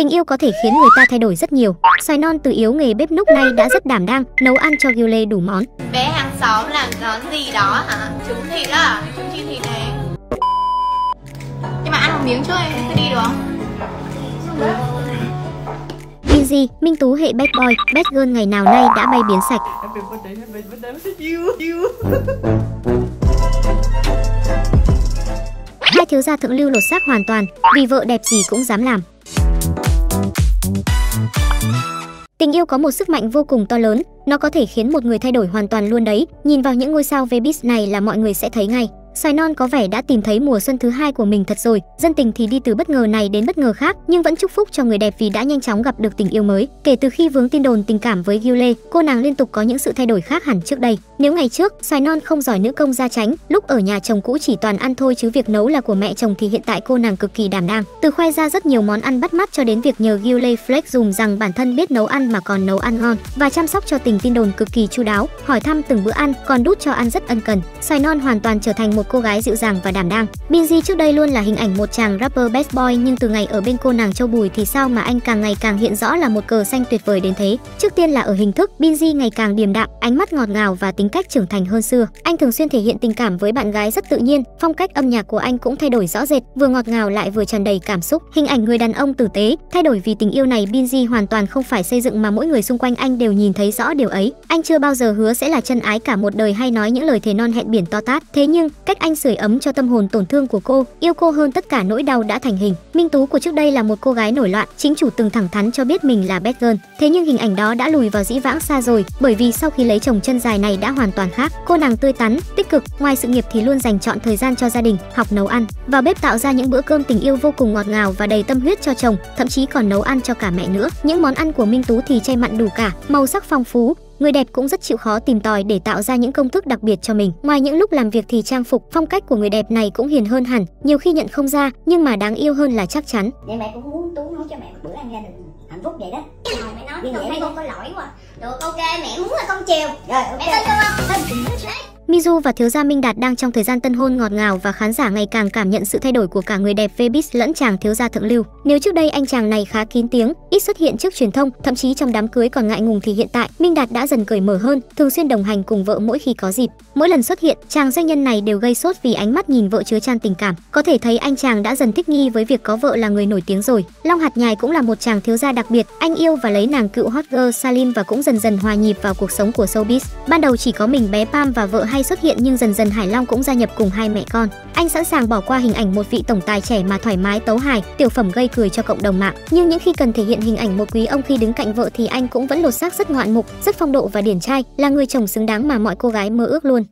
Tình yêu có thể khiến người ta thay đổi rất nhiều. Xoài non từ yếu nghề bếp núc nay đã rất đảm đang, nấu ăn cho Gile đủ món. Bé hàng xóm làm món gì đó hả? Trứng thịt á, trứng chiên thịt này. Nhưng mà ăn một miếng trước em sẽ đi được không? Binzy, Minh Tú hệ bad boy, bad girl ngày nào nay đã bay biến sạch. Happy birthday, happy birthday to you, you. Hai thiếu gia thượng lưu lột xác hoàn toàn, vì vợ đẹp gì cũng dám làm. Tình yêu có một sức mạnh vô cùng to lớn, nó có thể khiến một người thay đổi hoàn toàn luôn đấy. Nhìn vào những ngôi sao Vbiz này là mọi người sẽ thấy ngay. Sài non có vẻ đã tìm thấy mùa xuân thứ hai của mình thật rồi. Dân tình thì đi từ bất ngờ này đến bất ngờ khác, nhưng vẫn chúc phúc cho người đẹp vì đã nhanh chóng gặp được tình yêu mới. Kể từ khi vướng tin đồn tình cảm với Gile, cô nàng liên tục có những sự thay đổi khác hẳn trước đây. Nếu ngày trước, Sài non không giỏi nữ công gia tránh, lúc ở nhà chồng cũ chỉ toàn ăn thôi chứ việc nấu là của mẹ chồng thì hiện tại cô nàng cực kỳ đảm đang. Từ khoe ra rất nhiều món ăn bắt mắt cho đến việc nhờ Gile Flex dùng rằng bản thân biết nấu ăn mà còn nấu ăn ngon và chăm sóc cho tình tin đồn cực kỳ chu đáo, hỏi thăm từng bữa ăn, còn đút cho ăn rất ân cần. Sài non hoàn toàn trở thành một một cô gái dịu dàng và đảm đang. Binzy trước đây luôn là hình ảnh một chàng rapper best boy nhưng từ ngày ở bên cô nàng Châu Bùi thì sao mà anh càng ngày càng hiện rõ là một cờ xanh tuyệt vời đến thế. Trước tiên là ở hình thức, Binzy ngày càng điềm đạm, ánh mắt ngọt ngào và tính cách trưởng thành hơn xưa. Anh thường xuyên thể hiện tình cảm với bạn gái rất tự nhiên, phong cách âm nhạc của anh cũng thay đổi rõ rệt, vừa ngọt ngào lại vừa tràn đầy cảm xúc. Hình ảnh người đàn ông tử tế, thay đổi vì tình yêu này Binzy hoàn toàn không phải xây dựng mà mỗi người xung quanh anh đều nhìn thấy rõ điều ấy. Anh chưa bao giờ hứa sẽ là chân ái cả một đời hay nói những lời thề non hẹn biển to tát. Thế nhưng, cách anh sưởi ấm cho tâm hồn tổn thương của cô, yêu cô hơn tất cả nỗi đau đã thành hình. Minh Tú của trước đây là một cô gái nổi loạn, chính chủ từng thẳng thắn cho biết mình là bad girl. Thế nhưng hình ảnh đó đã lùi vào dĩ vãng xa rồi, bởi vì sau khi lấy chồng chân dài này đã hoàn toàn khác. Cô nàng tươi tắn, tích cực, ngoài sự nghiệp thì luôn dành chọn thời gian cho gia đình, học nấu ăn, vào bếp tạo ra những bữa cơm tình yêu vô cùng ngọt ngào và đầy tâm huyết cho chồng, thậm chí còn nấu ăn cho cả mẹ nữa. Những món ăn của Minh Tú thì chay mặn đủ cả, màu sắc phong phú, Người đẹp cũng rất chịu khó tìm tòi để tạo ra những công thức đặc biệt cho mình. Ngoài những lúc làm việc thì trang phục, phong cách của người đẹp này cũng hiền hơn hẳn, nhiều khi nhận không ra, nhưng mà đáng yêu hơn là chắc chắn. Vậy mẹ cũng muốn Tú nấu cho mẹ một bữa ăn gia đình hạnh phúc vậy đó. Rồi mẹ nói con thấy con có lỗi quá. Được ok mẹ muốn là con chiều. Rồi ok. Mẹ tin không? Tin. Mizu và thiếu gia Minh Đạt đang trong thời gian tân hôn ngọt ngào và khán giả ngày càng cảm nhận sự thay đổi của cả người đẹp Vbiz lẫn chàng thiếu gia thượng lưu. Nếu trước đây anh chàng này khá kín tiếng, ít xuất hiện trước truyền thông, thậm chí trong đám cưới còn ngại ngùng thì hiện tại Minh Đạt đã dần cởi mở hơn, thường xuyên đồng hành cùng vợ mỗi khi có dịp. Mỗi lần xuất hiện, chàng doanh nhân này đều gây sốt vì ánh mắt nhìn vợ chứa chan tình cảm. Có thể thấy anh chàng đã dần thích nghi với việc có vợ là người nổi tiếng rồi. Long Hạt Nhài cũng là một chàng thiếu gia đặc biệt, anh yêu và lấy nàng cựu hot girl Salim và cũng dần dần hòa nhịp vào cuộc sống của showbiz. Ban đầu chỉ có mình bé Pam và vợ hay xuất hiện nhưng dần dần Hải Long cũng gia nhập cùng hai mẹ con. Anh sẵn sàng bỏ qua hình ảnh một vị tổng tài trẻ mà thoải mái tấu hài, tiểu phẩm gây cười cho cộng đồng mạng. Nhưng những khi cần thể hiện hình ảnh một quý ông khi đứng cạnh vợ thì anh cũng vẫn lột xác rất ngoạn mục, rất phong độ và điển trai, là người chồng xứng đáng mà mọi cô gái mơ ước luôn.